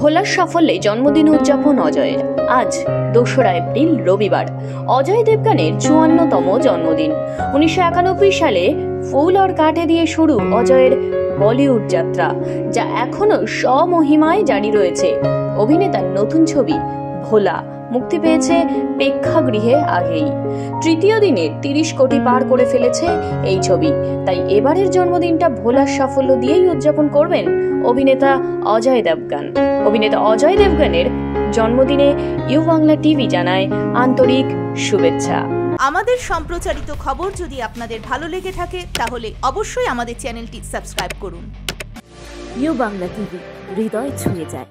ভোলার সাফল্যে জন্মদিন উদযাপন অজয়ের। আজ দোসরা এপ্রিল, রবিবার। অজয় দেবগানের চুয়ান্নতম জন্মদিন। উনিশশো একানব্বই সালে ফুল আর কাঠে দিয়ে শুরু অজয়ের বলিউড যাত্রা, যা এখনও স্বমহিমায় জারি রয়েছে। অভিনেতার নতুন ছবি, ভোলা। মুক্তি পেয়েছে প্রেক্ষাগৃহে আগেই। তৃতীয় দিনে তিরিশ কোটি পার করে ফেলেছে এই ছবি। তাই এবারের জন্মদিনটা ভোলার সাফল্য দিয়েই উদযাপন করবেন অভিনেতা অজয় দেবগান। অভিনেতা অজয় দেবগানের জন্মদিনে ইউ বাংলা টিভি জানায় আন্তরিক শুভেচ্ছা। আমাদের সম্প্রচারিত খবর যদি আপনাদের ভালো লেগে থাকে তাহলে অবশ্যই আমাদের চ্যানেলটি সাবস্ক্রাইব করুন। ইউ বাংলা টিভি হৃদয় ছুঁয়ে যায়।